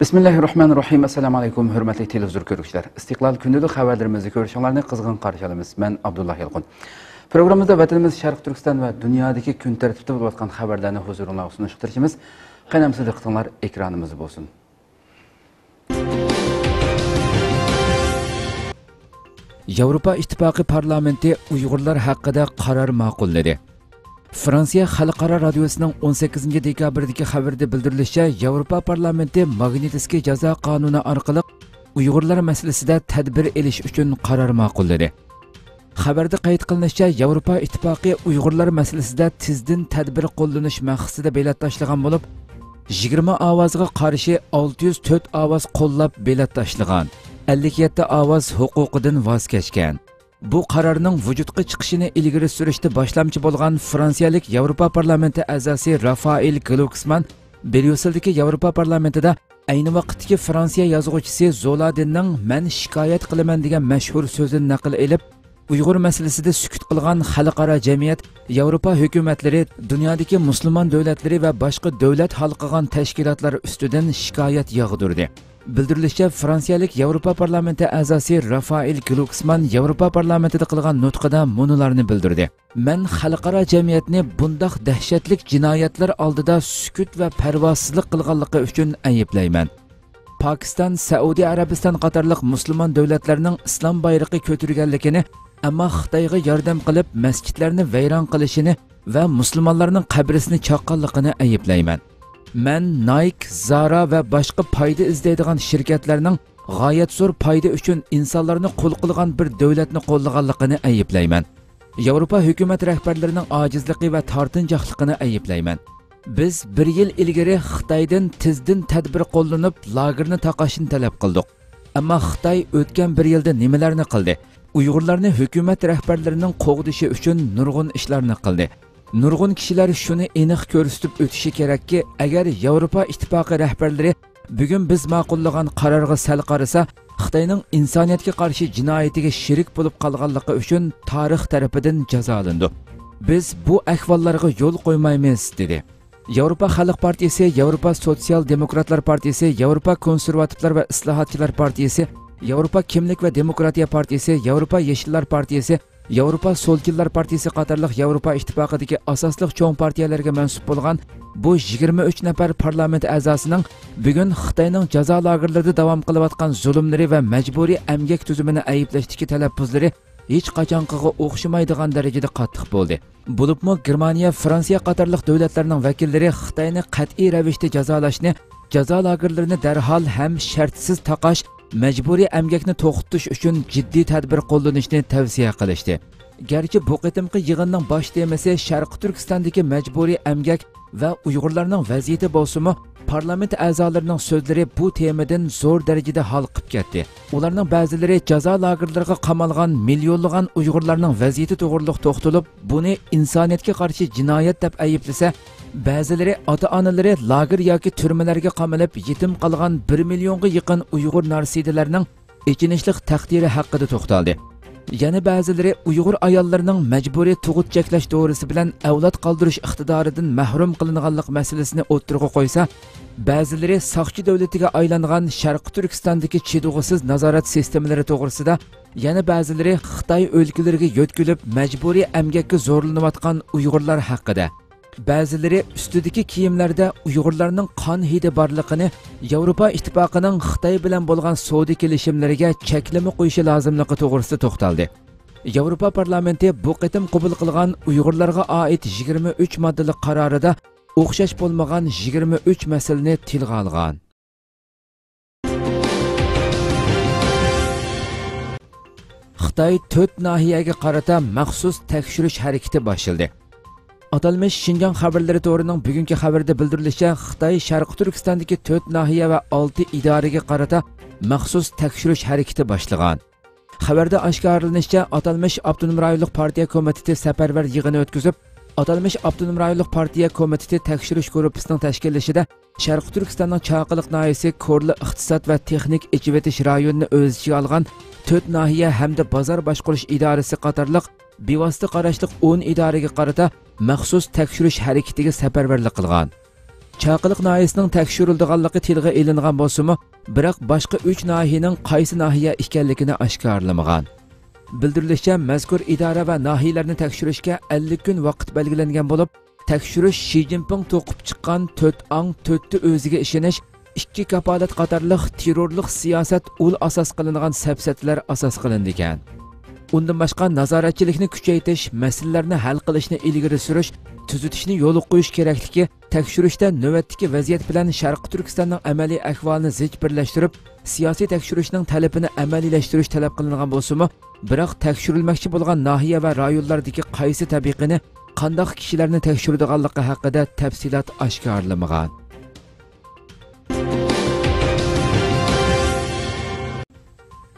Bismillahirrahmanirrahim. Assalamu alaykum, hörmətli televizor görüşlər. İstiqlal gündəlik xəbərlərimizi görüşənlərini qızğın qarşılayırıq. Mən Abdullah Yılğun. Proqramımızda vətənimiz Şərq Türkistan və dünyadakı gün tərtibdə olub atqan xəbərlərini huzuruna sunuşdururuz. Qənəmsiz diqqətinizlər ekranımız olsun. Yevropa İttifaqı parlamenti Uyğurlar haqqında qərar məqulladı. Fransiya xalqaro radiosining 18 dekabrdagi xabarda bildirilishicha yevropa parlamenti magnitskiy jazo qonuni orqali uyg'urlar masalasida tadbir elish uchun qaror ma'qulladi. Xabarda qayd qilinishicha yevropa ittifoqi uyg'urlar masalasida tizdin tadbir qo'llanish maqsadida belat tashlagan bo'lib 20 ovozga qarshi 604 ovoz qo'llab belat tashlagan 57 ovoz huquqidan voz kechgan. Bu qarorning vujudga chiqishini ilgari surishda boshlamchi bo'lgan fransiyalik yevropa parlamenti a'zosi rafael gluksman bryusseldagi yevropa parlamentida ayni vaqtdagi fransiya yozuvchisi zoladinning man shikoyat qilaman degan mashhur so'zini naql elib uyg'ur masalasida sukut qilgan xalqaro jamiyat yevropa hukumatlari dunyodagi musulmon davlatlari va boshqa davlat hal qilgan tashkilotlar ustidan shikoyat yog'dirdi. Bildirilishicha fransiyalik yevropa parlamenti a'zosi rafael gluksman yevropa parlamentida qilgan nutqida munularni bildirdi. Man xalqaro jamiyatni bundoq dahshatlik jinoyatlar oldida sukut va parvosizlik qilganligi uchun ayblayman. Pokiston saudiya arabiston qatorliq musulmon davlatlarning islom bayrog'i ko'targanligini ammo xitoyga yordam qilib masjidlarni vayron qilishini va musulmonlarning qabrisini choqqanligini ayblayman. Man nike zara va boshqa foyda izlaydigan shirkatlarning g'oyat zo'r foyda uchun insonlarni qul qilgan bir davlatni qo'llaganligini ayblayman yevropa hukumat rahbarlarining ojizligi va tortinchoqligini ayblayman biz bir yil ilgari xitoydan tizdin tadbir qo'llanib lagerni taqashni talab qildik ammo xitoy o'tgan bir yilda nimalarni qildi uyg'urlarni hukumat rahbarlarining qo'g'dishi uchun nurg'un ishlarni qildi nurg'un kishilar shuni aniq ko'rsatib o'tishi kerakki agar yevropa ittifoqi rahbarlari bugun biz ma'qullagan qarorga sal qarasa xitoyning insoniyatga qarshi jinoyatiga sherik bo'lib qolganligi uchun tarix tarafidan jazolandi. Biz bu ahvollarga yo'l qo'ymaymiz dedi. Yevropa xalq partiyasi yevropa sotsial demokratlar partiyasi yevropa konservativlar va islohotchilar partiyasi yevropa kimlik va demokratiya partiyasi yevropa yeshillar partiyasi yevropa so'lkinlar partiyasi qatorliq yevropa ittifoqidagi asosli cho'ng partiyalarga mansub bo'lgan bu 23 nafar parlament a'zosining bugun xitoyning jazo lagerlarida davom qilayotgan zulmlari va majburiy amgak tuzumini ayblashdagi talaffuzlari hech qachonqiga o'xshamaydigan darajada qattiq bo'ldi. Bo'libmi germaniya fransiya qatorliq davlatlarning vakillari xitoyni qat'iy ravishda jazolashni jazo lagerlarini darhol ham shartsiz taqash majburiy amgakni to'xtatish uchun jiddiy tadbir qo'llanishni tavsiya qilishdi. Garchi bu qitimqi yig'inning bosh temasi sharqi turkistondagi majburiy amgak va uyg'urlarning vaziyati bo'lsimi parlament a'zolarining so'zlari bu temadan zo'r darajada hal qilib ketdi. Ularning ba'zilari jazo lagerlariga qamalgan millionlagan uyg'urlarning vaziyati to'g'riliq to'xtalib buni insoniyatga qarshi jinoyat deb ayblasa ba'zilari ota onalari lager yoki turmalarga qamalib yetim qolgan bir millionga yaqin uyg'ur narsidalarning ichinishliq taqdiri haqida to'xtaldi. Yana ba'zilari uyg'ur ayollarining majburiy tug'ut cheklash to'g'risi bilan avlod qoldirish iqtidoridan mahrum qilinganlik masalasini o'ttirg'a qo'ysa ba'zilari soqchi davlatiga aylangan sharqi turkistondagi chidug'isiz nazorat sistemalari to'g'risida yana ba'zilari xitoy o'lkalariga yo'tkilib majburiy amgakka zo'rlanayotgan uyg'urlar haqida. Ba'zilari ustidagi kiyimlarda uyg'urlarning qon hidi borligini yevropa ittifoqining xitoy bilan bo'lgan savdo kelishimlariga cheklama qo'yishi lozimligi to'g'risida to'xtaldi. Yevropa parlamenti bu qitim qabul qilgan uyg'urlarga oid 23 moddali qarorida o'xshash bo'lmagan 23 masalani tilga olgan. Xitoy to'rt nahiyaga qarata maxsus tekshirish harakati boshlandi atalmish shinjon xabarlari to'g'rining bugungi xabarida bildirilishicha xitoy sharqi turkistondagi to'rt nahiya va olti idoraga qarata maxsus tekshirish harakati boshlagan. Xabarda oshkorlanishicha atalmish abdunum rayonlik partiya komiteti safarbar yig'ini o'tkazib atalmish abdunum rayonlik partiya komiteti tekshirish gruppasining tashkillashida sharqi turkistonning chaqiliq noyasi ko'rli iqtisod va texnik ichivetish rayonini o'z ichiga olgan to'rt nahiya hamda bozor boshqarish idorasi qatorliq bevosita qarashliq 10 idoraga qarata maxsus tekshirish harakatiga safarbarlik qilgan. Chaqiliq nohiyasining tekshirildiganligi tilga ilingan bo'lsimi biroq boshqa uch nohiyaning qaysi nohiya ekanligini oshkorlamagan. Bildirilishicha mazkur idora va nohiylarni tekshirishga 50 kun vaqt belgilangan bo'lib tekshirish shi zinpin to'qib chiqqan to'rt ong to'rtni o'ziga ishonish ikki kapolat qatorliq terrorlik siyosat ul asos qilingan safsatlar asos qilindi ekan. Undan boshqa nazoratchilikni kuchaytirish masalalarni hal qilishni ilgari surish tuzitishni yo'l qo'yish kerakligi tekshirishda navbatdagi vaziyat bilan sharqi turkistonning amaliy ahvolini zich birlashtirib siyosiy tekshirishning talabini amaliylashtirish talab qilingan bo'lsimi biroq tekshirilmoqchi bo'lgan nohiya va rayonlardagi qaysi tabiqini qandoq kishilarni tekshiradiganligi haqida tafsilot oshkorlamagan.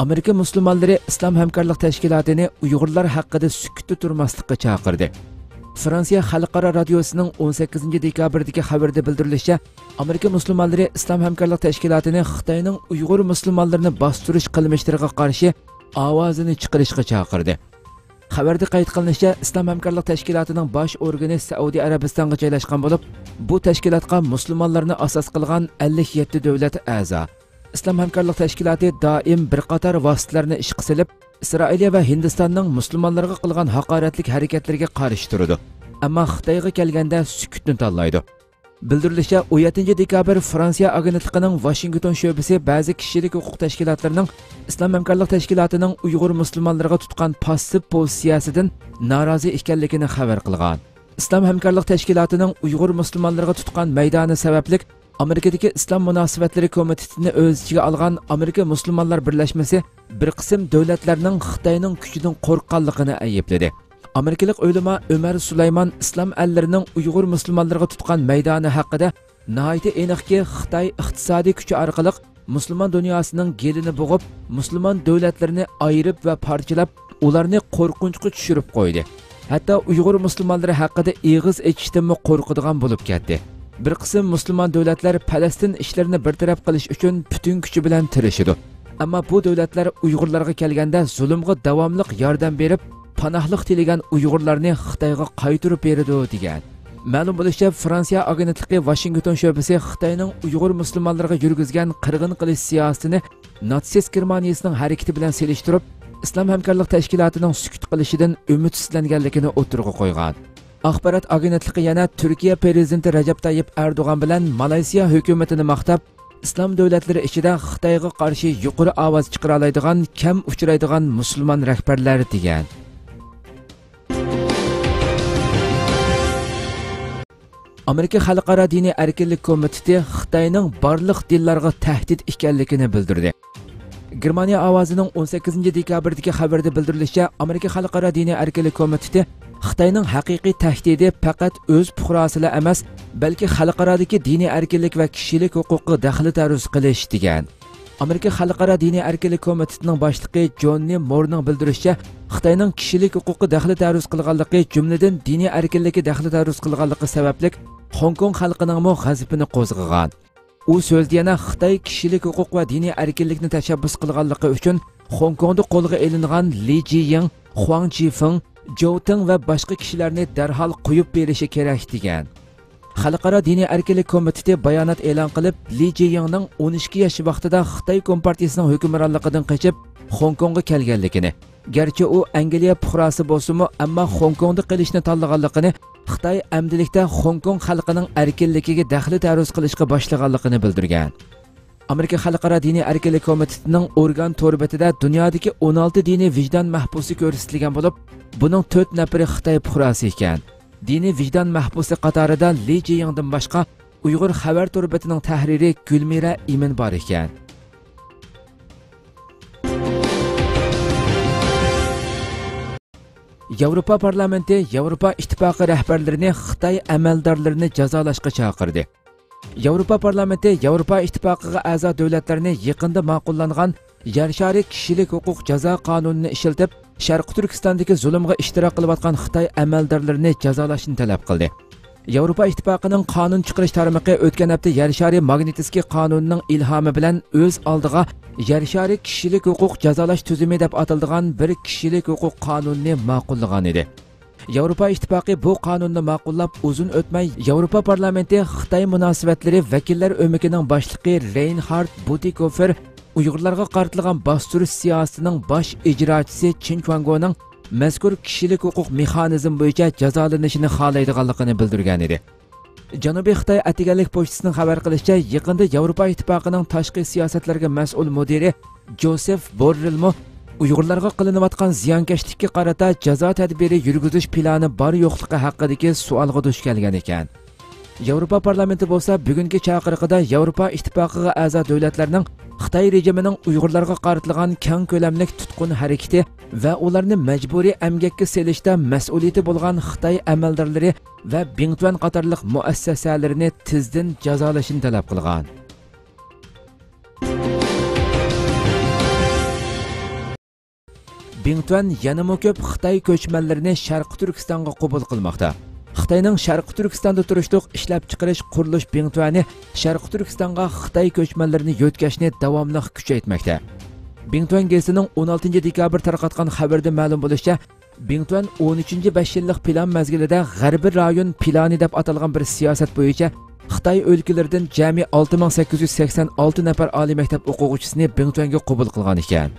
Amerika musulmonlari islom hamkorlik tashkilotini uyg'urlar haqida sukutda turmaslikka chaqirdi. Fransiya xalqaro radiosining 18 dekabrdagi xabarda bildirilishicha amerika musulmonlari islom hamkorlik tashkilotini xitoyning uyg'ur musulmonlarini bostirish qilmishlariga qarshi ovozini chiqarishga chaqirdi. Xabarda qayd qilinishicha islom hamkorlik tashkilotining bosh organi saudiya arabistonga joylashgan bo'lib bu tashkilotga musulmonlarni asos qilgan 57 davlat a'zo. Islom hamkorlik tashkiloti doim bir qator vositalarni ishqa silib isroiliya va hindistonning musulmonlarga qilgan haqoratlik harakatlariga qarshi turadi. Ammo xitoyga kelganda sukutni tanlaydi. Bildirilishicha 17 dekabr fransiya agentligining vashington sho'basi ba'zi kishilik huquq tashkilotlarining islom hamkorlik tashkilotining uyg'ur musulmonlariga tutgan passiv pozitsiyasidan norozi ekanligini xabar qilgan. Islom hamkorlik tashkilotining uyg'ur musulmonlariga tutgan maydoni sabablik amerikadagi islom munosabatlari komitetini o'z ichiga olgan amerika musulmonlar birlashmasi bir qism davlatlarning xitoyning kuchidan qo'rqqanligini aybladi. Amerikalik o'ylama umar sulaymon islom allarining uyg'ur musulmonlarga tutgan maydoni haqida nihoyatda aniqki xitoy iqtisodiy kuchi orqali musulmon dunyosining gelini bo'g'ib musulmon davlatlarini ayirib va parchalab ularni tushirib qo'ydi. Hatto uyg'ur musulmonlari haqida ig'iz qo'rqadigan bo'lib ketdi. Bir qism musulmon davlatlar falastin ishlarini bartaraf qilish uchun butun kuchi bilan tirishidi ammo bu davlatlar uyg'urlarga kelganda zulmga davomliq yordam berib panohliq tilagan uyg'urlarni xitoyga qaytirib beradi degan. Ma'lum bo'lishicha fransiya agentligi washington sho'basi xitoyning uyg'ur musulmonlarga yurgizgan qirg'in qilish siyosatini natsist germaniyasining harakati bilan selishtirib islom hamkorlik tashkilotining sukut qilishidan umidsizlanganligini o'tirg'a qo'ygan. Axborot agentligi yana turkiya prezidenti rajab tayyib erdo'g'an bilan malayziya hukumatini maqtab islom davlatlari ichida xitoyga qarshi yuqori ovoz chiqara oladigan kam uchraydigan musulmon rahbarlar degan. Amerika xalqaro diniy erkinlik komiteti xitoyning barliq dinlarga tahdid ekanligini bildirdi. Germaniya ovozining 18 dekabrdagi xabarda bildirilishicha amerika xalqaro diniy erkinlik komiteti xitoyning haqiqiy tahdidi faqat o'z fuqarosilar emas balki xalqarodagi diniy erkinlik va kishilik huquqi daxli taruz qilish degan. Amerika xalqaro diniy erkinlik komitetining boshlig'i jonni morning bildirishicha xitoyning kishilik huquqi daxli taruz qilganligi jumladan diniy erkinligi daxli taruz qilganligi sababli Hong Kong xalqining g'azabini qo'zg'agan. U so'zda yana xitoy kishilik huquq va diniy erkinlikni tashabbus qilganligi uchun Hong Kongda qo'lga ilingan li jiying huang jifeng Jouteng va boshqa kishilarni darhol qo'yib berishi kerak degan. Xalqaro diniy erkinlik komiteti bayonot e'lon qilib, Li Jiyingning 12 yosh vaqtida Xitoy kompartiyasining hukmronligidan qochib, Hong Kongga kelganligini, garchi u Angliya fuqarosi bo'lsa-mu, ammo xongkongda qilishni tanlaganligini, Xitoy amdilikda Hong Kong xalqining erkinligiga daxli taruz qilishga boshlaganligini bildirgan. amerika xalqaro diniy erkinlik komitetining organ to'rbatida dunyodagi 16 diniy vijdon mahbusi ko'rsatilgan bo'lib buning 4 nafari xitoy fuqarosi ekan diniy vijdon mahbusi qatorida li jiyingdan boshqa uyg'ur xabar to'rbatining tahriri gulmira imin bor ekan Европа парламенті Европа іштіпақы рәхбәрлеріне Қытай әмәлдарларыны жазалашқа шақырды. Европа парламенті Европа іштіпақыға әза дәулетлеріне еқінді мақұлланған Яршары кішілік құқық жаза қануныны ішілтіп, Шарқы Түркістандығы зұлымға іштіра қылып атқан Қытай әмәлдарларыны жазалашын тәләп қылды. Yevropa ittifoqining qonun chiqarish tarmog'i o'tgan hafta yer shari magnitiskiy qonunining ilhomi bilan o'z oldiga yer shari kishilik huquq jazolash tuzumi deb ataladigan bir kishilik huquq qonunini ma'qullagan edi. Yevropa ittifoqi bu qonunni ma'qullab uzun o'tmay yevropa parlamenti xitoy munosabatlari vakillar o'mikining boshlig'i reynhard butikofer uyg'urlarga qaratilgan bostirish siyosatining bosh ijrochisi chin kvangoning mazkur kishilik huquq mexanizm bo'yicha jazolanishini xohlaydiganligini bildirgan edi. Janubiy xitoy atiganlik pochtasining xabar qilishicha yaqinda yevropa ittifoqining tashqi siyosatlarga mas'ul mudiri josef borrilmo uyg'urlarga qilinayotgan ziyonkashlikka qarata jazo tadbiri yurgizish plani bor yo'qligi haqidagi savolga duch kelgan ekan. Yevropa parlamenti bo'lsa bugungi chaqiriqida yevropa ittifoqiga a'zo davlatlarning xitoy rejimining uyg'urlarga qaratilgan keng ko'lamli tutqun harakati va ularni majburiy amgakka selishda mas'uliyati bo'lgan xitoy amaldorlari va bingtuan qatorliq muassasalarini tizdan jazolashini talab qilgan. Bingtuan yanama ko'p xitoy ko'chmanlarini sharqi turkistonga qabul qilmoqda. Xitoyning sharqi turkistonda turishliq ishlab chiqarish qurilish bingtuani sharqi turkistonga xitoy ko'chmanlarini yo'tkashni davomli kuchaytmoqda. Bingtuan gezitining 16 dekabr tarqatgan xabarda ma'lum bo'lishicha bingtuan 13 besh yillik plan mazgilida g'arbiy rayon plani deb atalgan bir siyosat bo'yicha xitoy o'lkalaridan jami 6886 nafar oliy maktab o'quvchisini bingtuanga qabul qilgan ekan.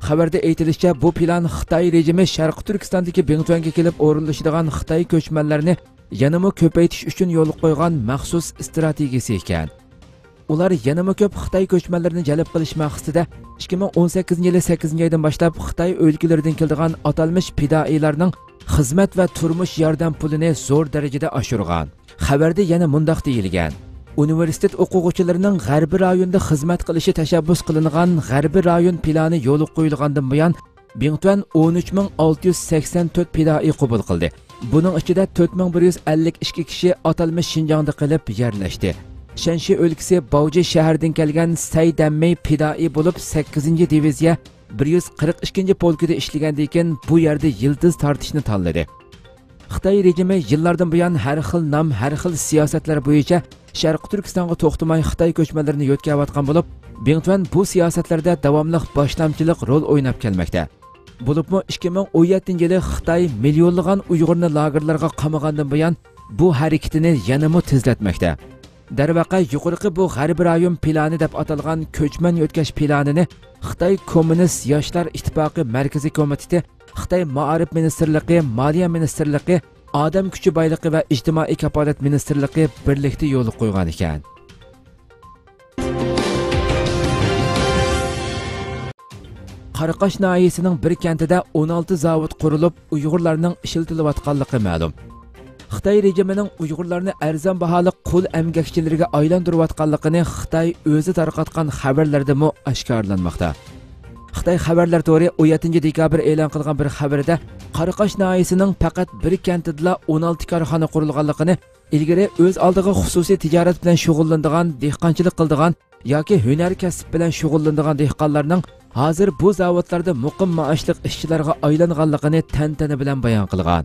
Xabarda aytilishicha bu plan xitoy rejimi sharqi turkistondagi bingtuanga kelib o'rinlashadigan xitoy ko'chmanlarini yanama ko'paytirish uchun yo'l qo'ygan maxsus strategiyasi ekan. Ular yanama ko'p xitoy ko'chmanlarini jalb qilish maqsadida 2018 yili 8 oydan boshlab xitoy o'lkalaridan keladigan atalmish fidoilarning xizmat va turmush yordam pulini zo'r darajada oshirgan. Xabarda yana mundoq deyilgan. Universitet o'quvchilarining g'arbiy rayonda xizmat qilishi tashabbus qilingan g'arbiy rayon plani yo'li qo'yilgandan buyon bingtuan 13684 pidoi qabul qildi. Buning ichida 4152 kishi atalmish shinjongda qilib yerlashdi. Shanshi o'lkasi bovji shahridan kelgan saydammey pidoi bo'lib 8 diviziya 142 polkida ishlagandan keyin bu yerda yildiz tortishni tanladi. Xitoy rejimi yillardan buyon har xil nom har xil siyosatlar bo'yicha sharqi turkistonga to'xtamay xitoy ko'chmalarini yo'tkayotgan bo'lib bingtuan bu siyosatlarda davomli boshlamchilik rol o'ynab kelmoqda. Bo'libmi 2017 yili xitoy millionlagan uyg'urni lagerlarga qamagandan buyon bu harakatini yanama tezlatmoqda. Darvaqa yuqorqi bu g'arbi rayon plani deb atalgan ko'chman yo'tkash planini xitoy kommunist yoshlar ittifoqi markaziy komiteti xitoy maarif ministrligi moliya ministrligi odam kuchi boyligi va ijtimoiy kapolat ministrligi birlikda yo'l qo'ygan ekan. Qaraqosh noyisining bir kantida 16 zavod qurilib uyg'urlarning ishiltilayotganligi ma'lum. Xitoy rejimining uyg'urlarni arzon baholi qul amgakchilariga aylantirayotganligini xitoy o'zi tarqatgan xabarlardamu oshkorlanmoqda. Xitoy xabarlar to'ri 17 dekabr e'lon qilgan bir xabarda qaraqosh noyisining faqat bir kantida 16 korxona qurilganligini ilgari o'z oldiga xususiy tijorat bilan shug'ullanadigan dehqonchilik qildigan yoki hunar kasb bilan shug'ullanadigan dehqonlarning hozir bu zavodlarda muqim maoshliq ishchilarga aylanganligini tantana bilan bayon qilgan.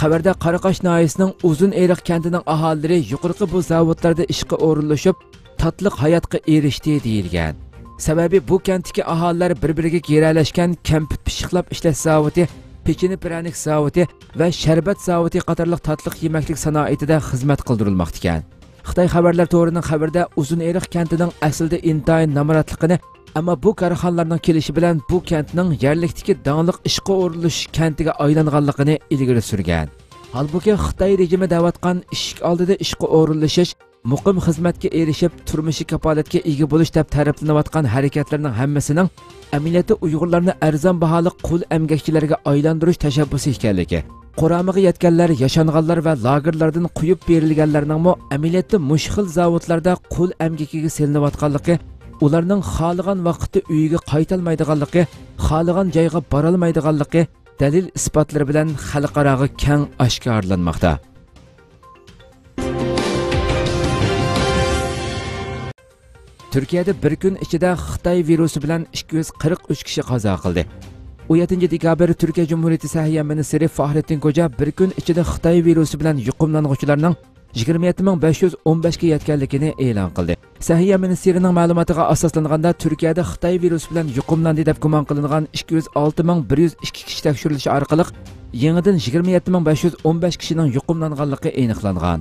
Xabarda qaraqosh noyisining uzun eriq kantining aholilari yuqorqi bu zavodlarda ishga o'rinlashib tatliq hayotga erishdi deyilgan. Sababi bu kentdagi aholilar bir biriga geralashgan kampit pishiqlab ishlash zavodi pechini piranik zavodi va sharbat zavodi qatorliq tatliq yemaklik sanoatida xizmat qildirilmoqda ekan. Xitoy xabarlar to'g'rining xabarida uzun eriq kentining aslida intayin namoratligini ammo bu korxonalarning kelishi bilan bu kentning yarlikdagi donliq ishqa o'rilish kentiga aylanganligini ilgari surgan. Holbuki xitoy rejimi davatgan ishik oldida ishqa o'rinlashish muqim xizmatga erishib turmushi kapolatga ega bo'lish deb ta'riflanayotgan harakatlarning hammasining amaliyotda uyg'urlarni arzon baholi qul amgakchilariga aylantirish tashabbusi ekanligi qoramig'i yetganlar yashanganlar va lagerlardan quyib berilganlarningmi amaliyotda mushxil zavodlarda qul amgakiga selinayotganligi ularning xohlagan vaqtda uyiga qaytolmaydiganligi xohlagan joyga borolmaydiganligi dalil isbotlari bilan xalqaroga kang oshkorlanmoqda. Turkiyada bir kun ichida xitoy virusi bilan 243 kishi qazo qildi. 17 dekabr turkiya jumhuriyati sahiya ministri fahriddin Koca bir kun ichida xitoy virusi bilan yuqumlanuvchilarning 27515 ga yetganligini e'lon qildi. Sahiya ministrining ma'lumotiga asoslanganda turkiyada xitoy virusi bilan yuqumlandi deb gumon qilingan 206102 kishi tekshirilishi orqali yangidan 27515 kishining yuqumlanganligi aniqlangan.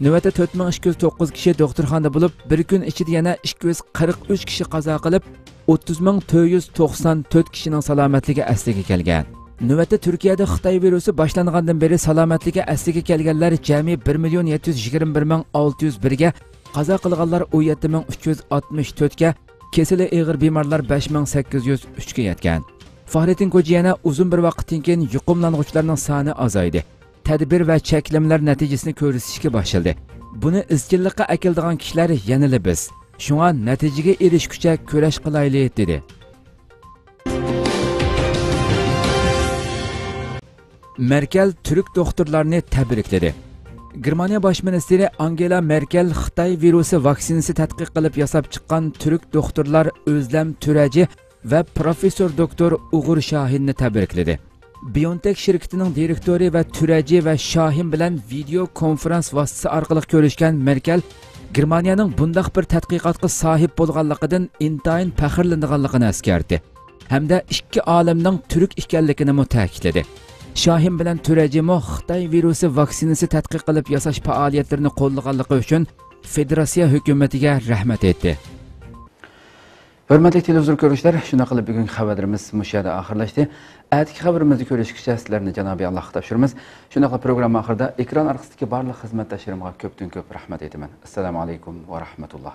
Navbatda 4209 kishi doktorxonada bo'lib bir kun ichida yana 243 kishi qazo qilib 30494 kishining salomatligi asliga kelgan navbatda turkiyada xitoy virusi boshlangandan beri salomatligi asliga kelganlar jami 1 million 721 ming 601 ga qazo qilganlar 17 ming 364 ga kesili og'ir bemorlar 5803 ga yetgan Fahrettin Ko'ji yana uzun bir vaqtdan keyin yuqumlanuvchilarning soni azaydi. tədbir və çəkilimlər nəticəsini görüşüşə başladı. Bunu izginlikqa əkildiğən kişilər yenili biz. Şuna nəticəyə erişkücə köləş qılaylı, dedi. Merkel Türk doktorlarını təbrikledi. Germaniya baş ministri Angela Merkel Xitay virusi vaksinasi tədqiq qilib yasab chiqqan Türk doktorlar Özlem Türəci və professor doktor Uğur Şahinni təbrikledi. BioNTech shirkatining direktori va Turaji va Shohim bilan video konferens vositasi orqali ko'rishgan Merkel Germaniyaning bundaq bir tadqiqotga sahib bo'lganligidan intayin faxrlanganligini eskardi. Hamda ikki olimning turk ekanligini ta'kidladi. Shohim bilan Turajimo Xitoy virusi vaksinasi tadqiq qilib yasash faoliyatlarini qo'llaganligi uchun federatsiya hukumatiga rahmat etdi. Hurmatli televizor ko'ruvchilar, shuna qilib bugungi xabarimiz mushu yerda oxirlashdi. Atigi xabarimizni ko'rishgacha sizlarni janobiy Allohga topshiramiz. Shunaqa programma oxirida ekran orqasidagi barliq xizmatdoshlarimga ko'pdan ko'p rahmat aytaman. Assalomu alaykum va rahmatulloh.